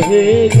Shiva.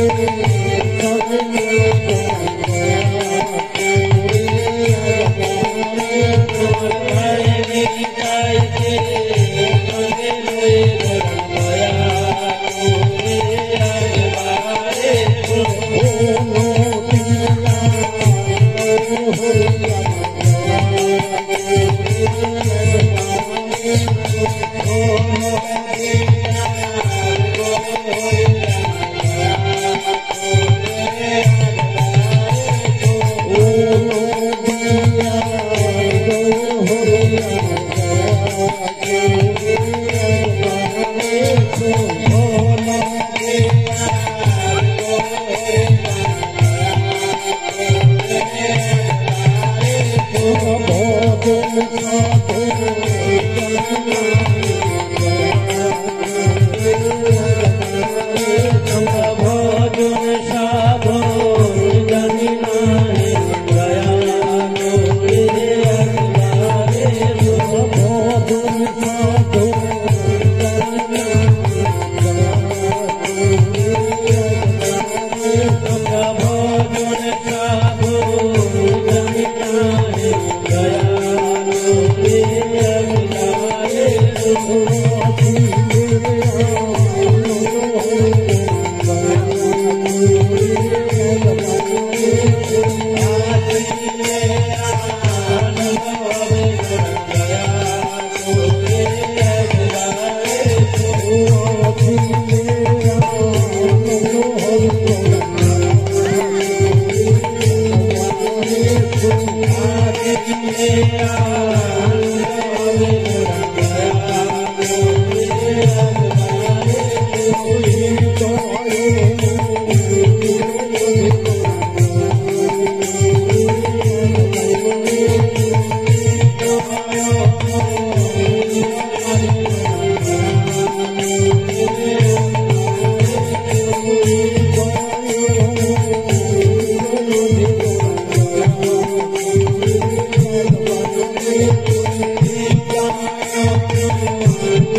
Oh, Oh. Oh.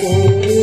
Oh,